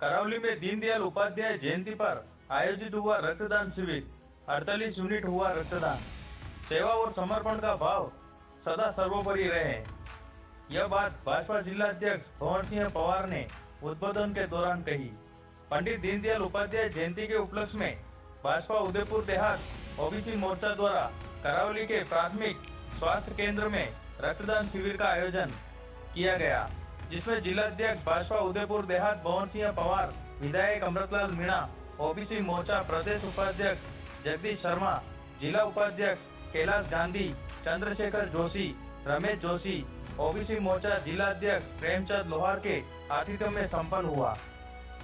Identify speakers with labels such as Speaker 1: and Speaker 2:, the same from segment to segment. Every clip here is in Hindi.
Speaker 1: करौली में दीनदयाल उपाध्याय जयंती पर आयोजित हुआ रक्तदान शिविर। 48 यूनिट हुआ रक्तदान। सेवा और समर्पण का भाव सदा सर्वोपरि रहे। यह बात भाजपा जिला अध्यक्ष भवन सिंह पवार ने उद्बोधन के दौरान कही। पंडित दीनदयाल उपाध्याय जयंती के उपलक्ष्य में भाजपा उदयपुर देहात ओबीसी मोर्चा द्वारा करौली के प्राथमिक स्वास्थ्य केंद्र में रक्तदान शिविर का आयोजन किया गया। जिसमें जिला अध्यक्ष भाजपा उदयपुर देहात भवन सिंह पवार, विधायक अमृतलाल मीणा, ओबीसी मोर्चा प्रदेश उपाध्यक्ष जगदीश शर्मा, जिला उपाध्यक्ष कैलाश गांधी, चंद्रशेखर जोशी, रमेश जोशी, ओबीसी मोर्चा जिला अध्यक्ष प्रेमचंद लोहार के आतिथ्य में संपन्न हुआ।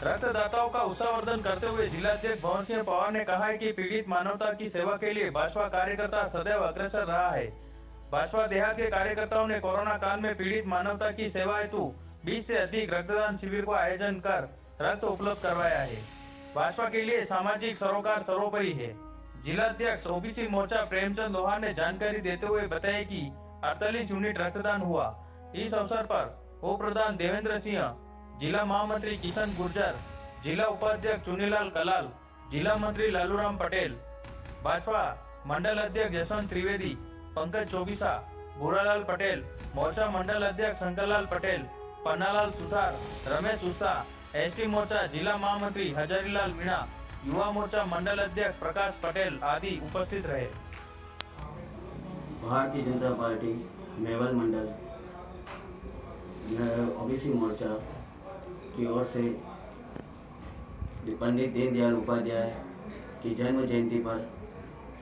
Speaker 1: रक्तदाताओं का उत्साहवर्धन करते हुए जिलाध्यक्ष भवन सिंह पवार ने कहा है कि पीड़ित मानवता की सेवा के लिए भाजपा कार्यकर्ता सदैव अग्रसर रहा है। भाजपा देहात के कार्यकर्ताओं ने कोरोना काल में पीड़ित मानवता की सेवा हेतु 20 से अधिक रक्तदान शिविर को आयोजन कर रक्त उपलब्ध करवाया है। भाजपा के लिए सामाजिक सरोकार सर्वोपरि है। जिलाध्यक्ष ओबीसी मोर्चा प्रेमचंद लोहार ने जानकारी देते हुए बताया कि 48 यूनिट रक्तदान हुआ। इस अवसर पर उप प्रधान देवेंद्र सिंह, जिला महामंत्री किशन गुर्जर, जिला उपाध्यक्ष चुनीलाल कलाल, जिला मंत्री लालूराम पटेल भाजपा मंडल अध्यक्ष यशवंत त्रिवेदी पंकज चौबीसा भूरालाल पटेल, मोर्चा मंडल अध्यक्ष शंकरलाल पटेल, पन्नालाल सुथार रमेश उषा, एसटी मोर्चा जिला महामंत्री हजारीलाल मीणा, युवा मोर्चा मंडल अध्यक्ष प्रकाश पटेल आदि उपस्थित रहे.
Speaker 2: भारतीय जनता पार्टी, मेवल मंडल ओबीसी मोर्चा की ओर से पंडित दीनदयाल उपाध्याय की जन्म जयंती पर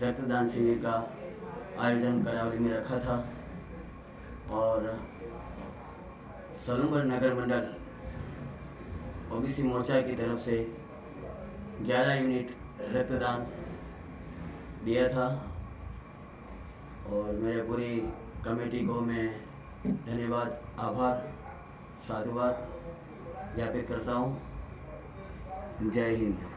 Speaker 2: रक्तदान शिविर का आयोजन करावली में रखा था। और सलूमगढ़ नगर मंडल ओबीसी मोर्चा की तरफ़ से 11 यूनिट रक्तदान दिया था। और मेरे पूरी कमेटी को मैं धन्यवाद, आभार, साधुवाद ज्ञापित करता हूँ। जय हिंद।